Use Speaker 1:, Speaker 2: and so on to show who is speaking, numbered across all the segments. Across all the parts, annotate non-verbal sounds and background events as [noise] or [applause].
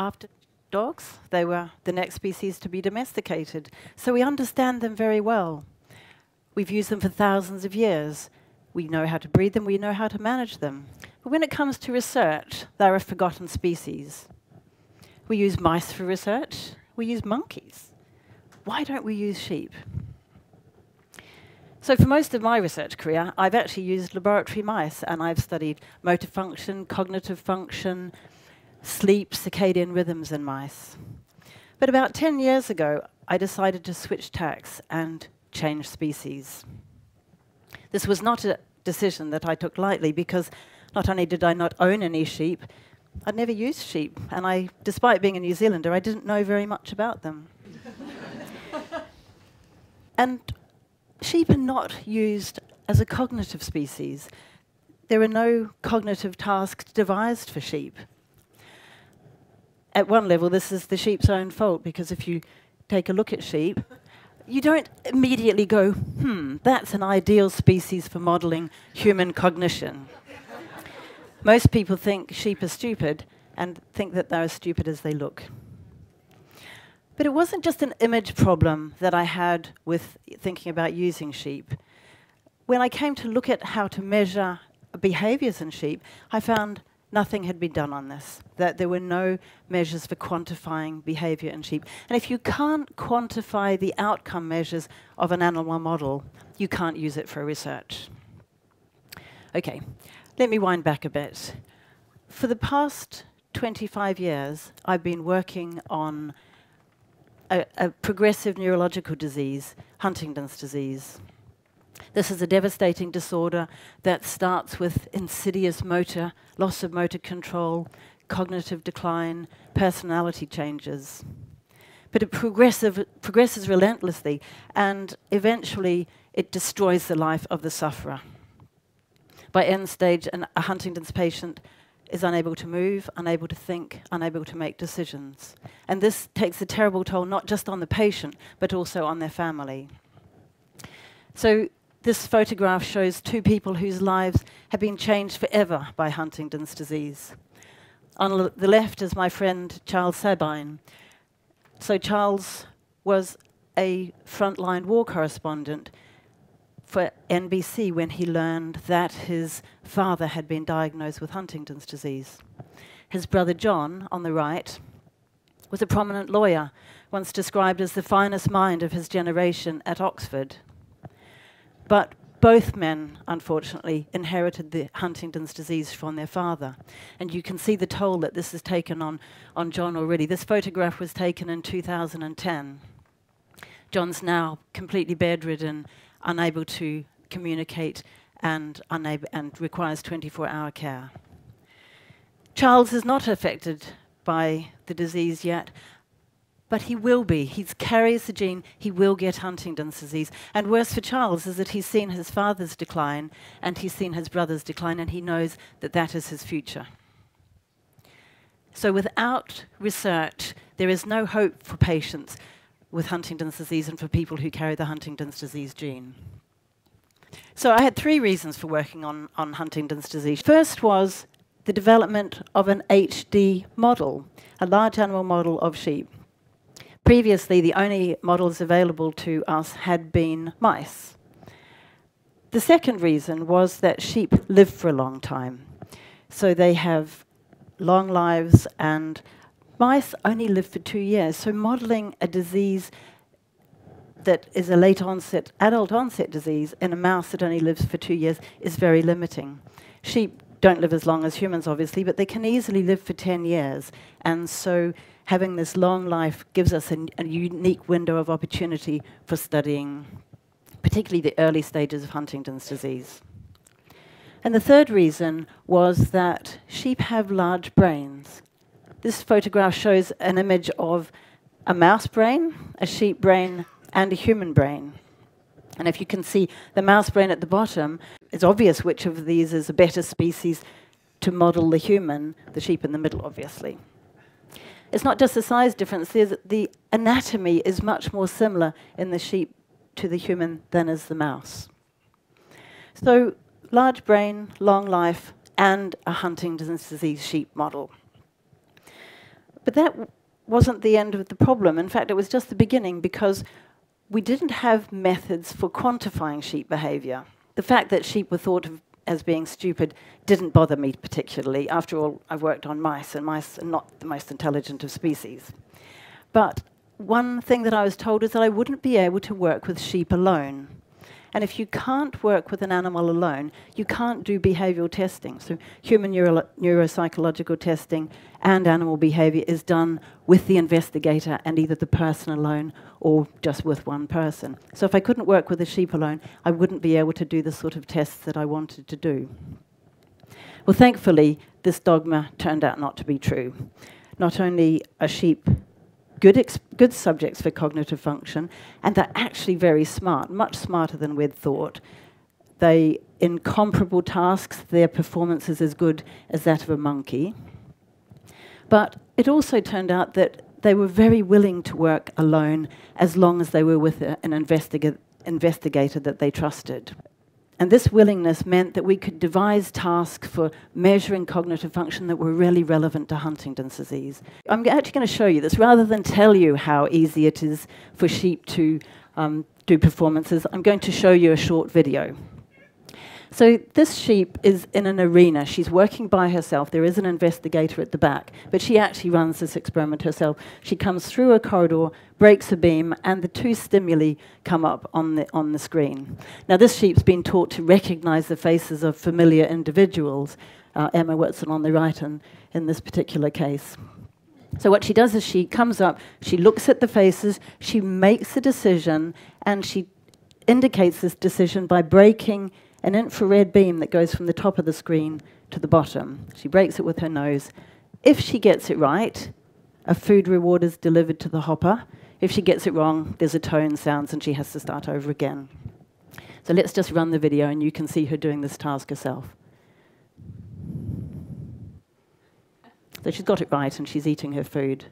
Speaker 1: after dogs. They were the next species to be domesticated. So we understand them very well. We've used them for thousands of years. We know how to breed them, we know how to manage them. But when it comes to research, they're a forgotten species. We use mice for research, we use monkeys. Why don't we use sheep? So for most of my research career, I've actually used laboratory mice and I've studied motor function, cognitive function, sleep, circadian rhythms in mice. But about 10 years ago, I decided to switch tacks and change species. This was not a decision that I took lightly because not only did I not own any sheep, I'd never used sheep, and I, despite being a New Zealander, I didn't know very much about them. [laughs] and sheep are not used as a cognitive species. There are no cognitive tasks devised for sheep. At one level, this is the sheep's own fault because if you take a look at sheep, you don't immediately go, hmm, that's an ideal species for modeling human cognition. Most people think sheep are stupid and think that they're as stupid as they look. But it wasn't just an image problem that I had with thinking about using sheep. When I came to look at how to measure behaviors in sheep, I found nothing had been done on this, that there were no measures for quantifying behavior in sheep. And if you can't quantify the outcome measures of an animal model, you can't use it for research. Okay, let me wind back a bit. For the past 25 years, I've been working on a, a progressive neurological disease, Huntington's disease. This is a devastating disorder that starts with insidious motor, loss of motor control, cognitive decline, personality changes. But it progresses relentlessly, and eventually it destroys the life of the sufferer. By end stage, an, a Huntington's patient is unable to move, unable to think, unable to make decisions. And this takes a terrible toll not just on the patient, but also on their family. So this photograph shows two people whose lives have been changed forever by Huntington's disease. On the left is my friend Charles Sabine. So Charles was a frontline war correspondent for NBC when he learned that his father had been diagnosed with Huntington's disease. His brother John, on the right, was a prominent lawyer, once described as the finest mind of his generation at Oxford. But both men, unfortunately, inherited the Huntington's disease from their father. And you can see the toll that this has taken on, on John already. This photograph was taken in 2010. John's now completely bedridden unable to communicate and, unable, and requires 24 hour care. Charles is not affected by the disease yet, but he will be. He carries the gene, he will get Huntington's disease. And worse for Charles is that he's seen his father's decline and he's seen his brother's decline, and he knows that that is his future. So without research, there is no hope for patients with Huntington's disease and for people who carry the Huntington's disease gene. So I had three reasons for working on, on Huntington's disease. First was the development of an HD model, a large animal model of sheep. Previously, the only models available to us had been mice. The second reason was that sheep live for a long time. So they have long lives and Mice only live for two years, so modeling a disease that is a late onset, adult onset disease in a mouse that only lives for two years is very limiting. Sheep don't live as long as humans, obviously, but they can easily live for 10 years. And so having this long life gives us a, a unique window of opportunity for studying, particularly the early stages of Huntington's disease. And the third reason was that sheep have large brains. This photograph shows an image of a mouse brain, a sheep brain, and a human brain. And if you can see the mouse brain at the bottom, it's obvious which of these is a better species to model the human, the sheep in the middle, obviously. It's not just the size difference, the anatomy is much more similar in the sheep to the human than is the mouse. So, large brain, long life, and a Huntington's disease sheep model. But that wasn't the end of the problem. In fact, it was just the beginning because we didn't have methods for quantifying sheep behavior. The fact that sheep were thought of as being stupid didn't bother me particularly. After all, I've worked on mice, and mice are not the most intelligent of species. But one thing that I was told is that I wouldn't be able to work with sheep alone. And if you can't work with an animal alone, you can't do behavioral testing. So, human neuro neuropsychological testing and animal behavior is done with the investigator and either the person alone or just with one person. So, if I couldn't work with a sheep alone, I wouldn't be able to do the sort of tests that I wanted to do. Well, thankfully, this dogma turned out not to be true. Not only are sheep good, good subjects for cognitive function, and they're actually very smart, much smarter than we'd thought. They, in comparable tasks, their performance is as good as that of a monkey. But it also turned out that they were very willing to work alone as long as they were with a, an investiga investigator that they trusted. And this willingness meant that we could devise tasks for measuring cognitive function that were really relevant to Huntington's disease. I'm actually going to show you this rather than tell you how easy it is for sheep to um, do performances. I'm going to show you a short video. So this sheep is in an arena. She's working by herself. There is an investigator at the back, but she actually runs this experiment herself. She comes through a corridor, breaks a beam, and the two stimuli come up on the, on the screen. Now, this sheep's been taught to recognize the faces of familiar individuals, uh, Emma Watson on the right in, in this particular case. So what she does is she comes up, she looks at the faces, she makes a decision, and she indicates this decision by breaking an infrared beam that goes from the top of the screen to the bottom. She breaks it with her nose. If she gets it right, a food reward is delivered to the hopper. If she gets it wrong, there's a tone sounds and she has to start over again. So let's just run the video and you can see her doing this task herself. So she's got it right and she's eating her food.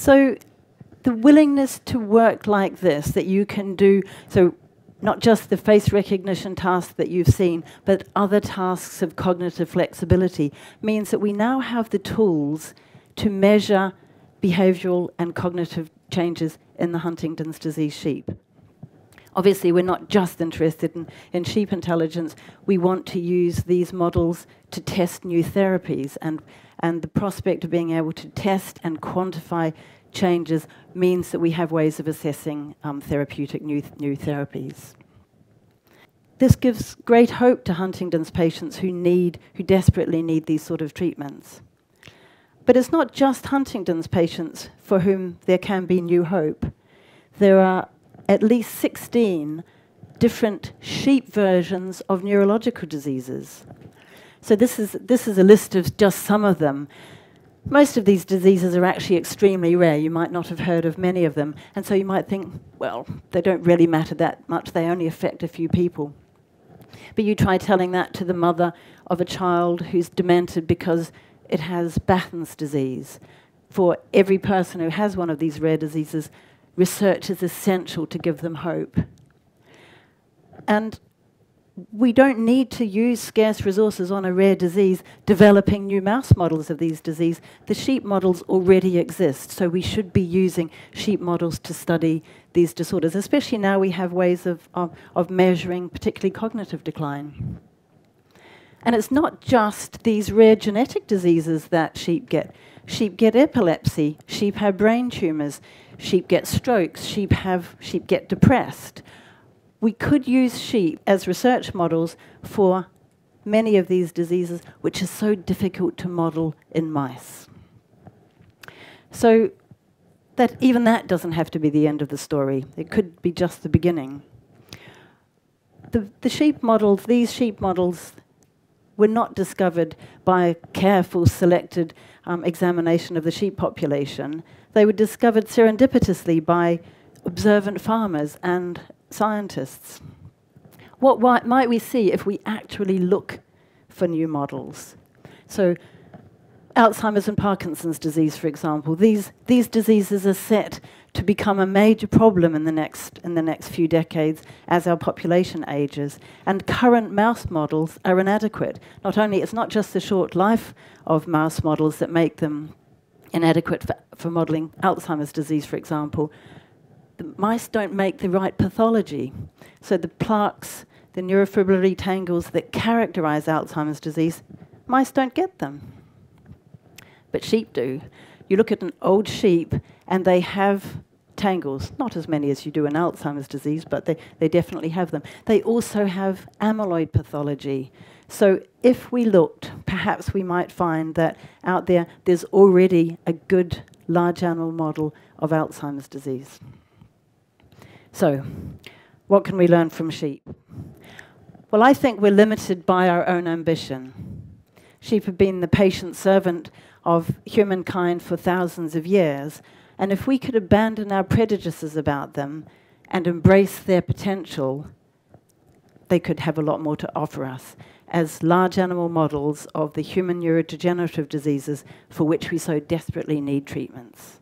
Speaker 1: So the willingness to work like this, that you can do, so not just the face recognition task that you've seen, but other tasks of cognitive flexibility, means that we now have the tools to measure behavioral and cognitive changes in the Huntington's disease sheep. Obviously, we're not just interested in, in sheep intelligence. We want to use these models to test new therapies. And, and the prospect of being able to test and quantify changes means that we have ways of assessing um, therapeutic new, new therapies. This gives great hope to Huntington's patients who need, who desperately need these sort of treatments. But it's not just Huntington's patients for whom there can be new hope. There are at least 16 different sheep versions of neurological diseases. So this is, this is a list of just some of them. Most of these diseases are actually extremely rare. You might not have heard of many of them. And so you might think, well, they don't really matter that much. They only affect a few people. But you try telling that to the mother of a child who's demented because it has Batten's disease. For every person who has one of these rare diseases, research is essential to give them hope. And we don't need to use scarce resources on a rare disease developing new mouse models of these diseases. The sheep models already exist, so we should be using sheep models to study these disorders, especially now we have ways of, of, of measuring particularly cognitive decline. And it's not just these rare genetic diseases that sheep get. Sheep get epilepsy, sheep have brain tumors, sheep get strokes, sheep, have, sheep get depressed. We could use sheep as research models for many of these diseases, which is so difficult to model in mice. So that even that doesn't have to be the end of the story. It could be just the beginning. The, the sheep models, these sheep models, were not discovered by a careful, selected um, examination of the sheep population. They were discovered serendipitously by observant farmers and scientists. What might we see if we actually look for new models? So, Alzheimer's and Parkinson's disease, for example, these, these diseases are set to become a major problem in the next in the next few decades as our population ages. And current mouse models are inadequate. Not only it's not just the short life of mouse models that make them inadequate for, for modeling Alzheimer's disease, for example. The mice don't make the right pathology. So the plaques, the neurofibrillary tangles that characterize Alzheimer's disease, mice don't get them. But sheep do. You look at an old sheep and they have tangles, not as many as you do in Alzheimer's disease, but they, they definitely have them. They also have amyloid pathology. So if we looked, perhaps we might find that out there there's already a good large animal model of Alzheimer's disease. So, what can we learn from sheep? Well, I think we're limited by our own ambition. Sheep have been the patient servant of humankind for thousands of years. And if we could abandon our prejudices about them and embrace their potential, they could have a lot more to offer us as large animal models of the human neurodegenerative diseases for which we so desperately need treatments.